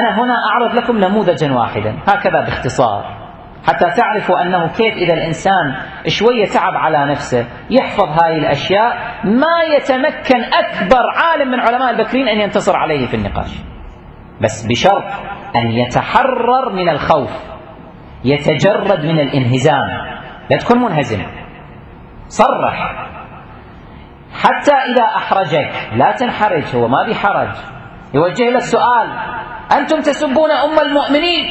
أنا هنا أعرض لكم نموذجا واحدا. هكذا باختصار. حتى تعرفوا أنه كيف إذا الإنسان شوية تعب على نفسه يحفظ هذه الأشياء ما يتمكن أكبر عالم من علماء البكرين أن ينتصر عليه في النقاش. بس بشرط أن يتحرر من الخوف يتجرد من الانهزام. لا تكون منهزم. صرح. حتى إذا أحرجك لا تنحرج هو ما بحرج يوجه لك سؤال. أنتم تسبون أم المؤمنين.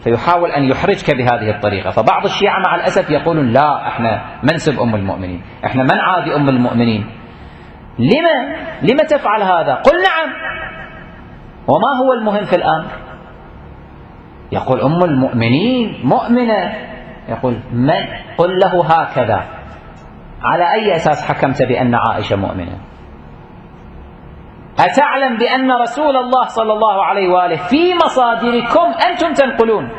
فيحاول أن يحرجك بهذه الطريقة. فبعض الشيعة مع الأسف يقولون لا إحنا منسب أم المؤمنين. إحنا من عادي أم المؤمنين. لما؟ لما تفعل هذا؟ قل نعم. وما هو المهم في الأمر يقول أم المؤمنين مؤمنة. يقول من؟ قل له هكذا. على أي أساس حكمت بأن عائشة مؤمنة؟ أتعلم بأن رسول الله صلى الله عليه وآله في مصادركم أنتم تنقلون؟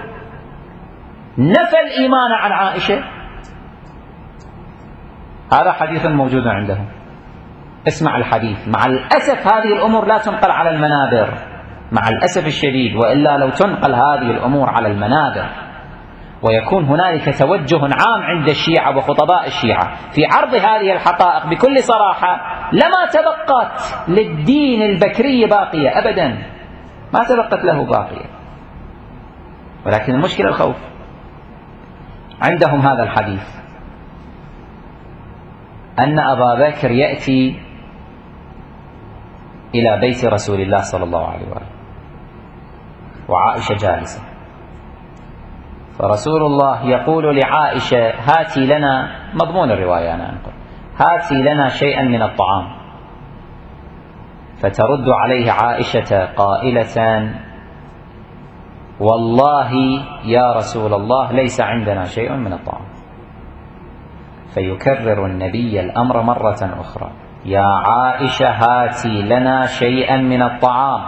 نفى الإيمان عن عائشة؟ هذا حديث موجود عندهم. اسمع الحديث. مع الأسف هذه الأمور لا تنقل على المنابر. مع الأسف الشديد وإلا لو تنقل هذه الأمور على المنابر ويكون هنالك توجه عام عند الشيعة وخطباء الشيعة. في عرض هذه الحقائق بكل صراحة لما تبقت للدين البكري باقية أبدا ما تبقت له باقية. ولكن المشكلة الخوف. عندهم هذا الحديث. أن أبا بكر يأتي إلى بيت رسول الله صلى الله عليه وآله. وعائشة جالسة. فرسول الله يقول لعائشة هاتي لنا مضمون الرواية أنا أنقل. هاتي لنا شيئا من الطعام. فترد عليه عائشة قائلة والله يا رسول الله ليس عندنا شيء من الطعام. فيكرر النبي الأمر مرة أخرى يا عائشة هاتي لنا شيئا من الطعام.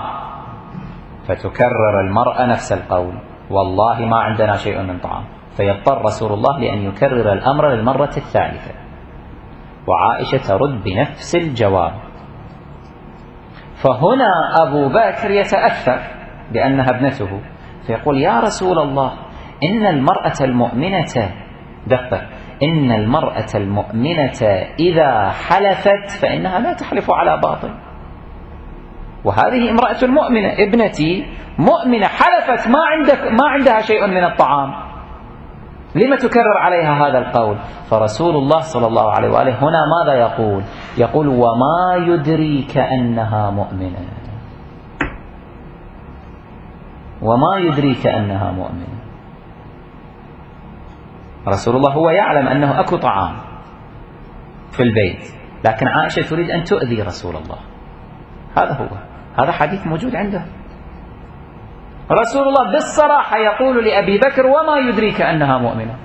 فتكرر المرأة نفس القول والله ما عندنا شيء من طعام. فيضطر رسول الله لأن يكرر الأمر للمرة الثالثة. وعائشة ترد بنفس الجواب. فهنا أبو بكر يتأثر بأنها ابنته فيقول يا رسول الله إن المرأة المؤمنة دقق إن المرأة المؤمنة إذا حلفت فإنها لا تحلف على باطل. وهذه امرأة مؤمنة ابنتي مؤمنة حلفت ما عندك ما عندها شيء من الطعام. لما تكرر عليها هذا القول؟ فرسول الله صلى الله عليه وآله هنا ماذا يقول؟ يقول وما يدريك أنها مؤمنة. وما يدريك أنها مؤمنة. رسول الله هو يعلم أنه أكو طعام في البيت لكن عائشة تريد أن تؤذي رسول الله. هذا هو. هذا حديث موجود عنده. رسول الله بالصراحة يقول لأبي بكر وما يدريك أنها مؤمنة؟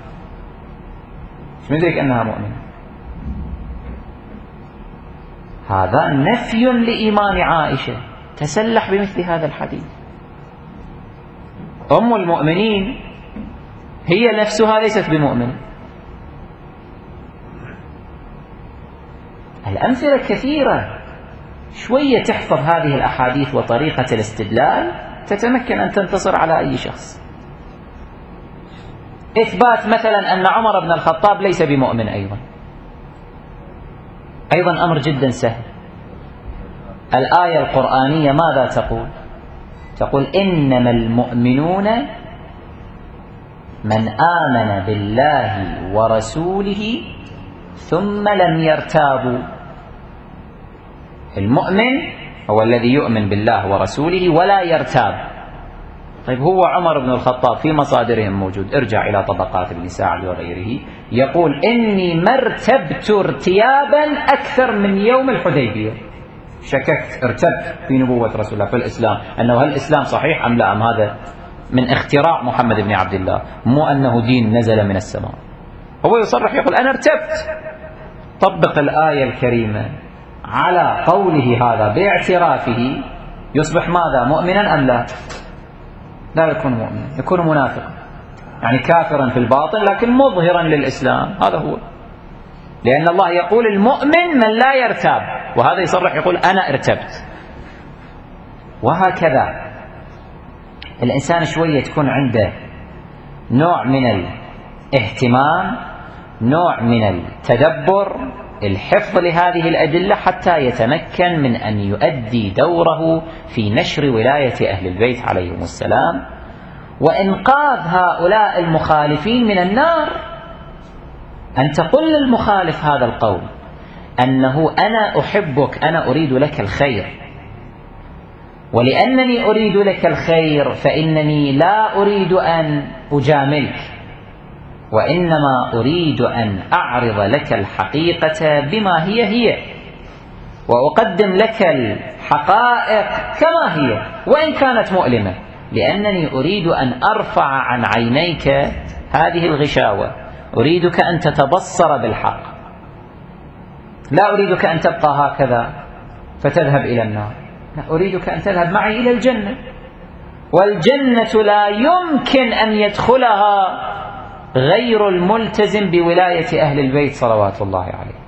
يدريك أنها مؤمنة؟ هذا نفي لإيمان عائشة تسلح بمثل هذا الحديث. أم المؤمنين هي نفسها ليست بمؤمنة الأمثلة كثيرة شوية تحفظ هذه الأحاديث وطريقة الاستدلال تتمكن أن تنتصر على أي شخص. إثبات مثلا أن عمر بن الخطاب ليس بمؤمن أيضا. أيضا أمر جدا سهل. الآية القرآنية ماذا تقول؟ تقول إنما المؤمنون من آمن بالله ورسوله ثم لم يرتابوا. المؤمن هو الذي يؤمن بالله ورسوله ولا يرتاب. طيب هو عمر بن الخطاب في مصادرهم موجود. ارجع إلى طبقات ابن سعد وغيره. يقول إني مرتبت ارتيابا أكثر من يوم الحديبية. شككت ارتبت في نبوة رسول الله في الإسلام. أنه هل الإسلام صحيح أم لا؟ أم هذا من اختراع محمد بن عبد الله؟ مو أنه دين نزل من السماء. هو يصرح يقول أنا ارتبت. طبق الآية الكريمة. على قوله هذا باعترافه يصبح ماذا؟ مؤمنا أم لا؟ لا يكون مؤمنا يكون منافقا. يعني كافرا في الباطن لكن مظهرا للإسلام. هذا هو. لأن الله يقول المؤمن من لا يرتاب. وهذا يصرح يقول أنا ارتبت. وهكذا. الإنسان شوية تكون عنده نوع من الاهتمام نوع من التدبر الحفظ لهذه الأدلة حتى يتمكن من أن يؤدي دوره في نشر ولاية أهل البيت عليهم السلام. وإنقاذ هؤلاء المخالفين من النار. أن تقول للمخالف هذا القول أنه أنا أحبك أنا أريد لك الخير. ولأنني أريد لك الخير فإنني لا أريد أن أجاملك. وإنما أريد أن أعرض لك الحقيقة بما هي هي وأقدم لك الحقائق كما هي وإن كانت مؤلمة لأنني أريد أن أرفع عن عينيك هذه الغشاوة. أريدك أن تتبصر بالحق. لا أريدك أن تبقى هكذا فتذهب إلى النار. لا أريدك أن تذهب معي إلى الجنة. والجنة لا يمكن أن يدخلها غير الملتزم بولاية أهل البيت صلوات الله عليه.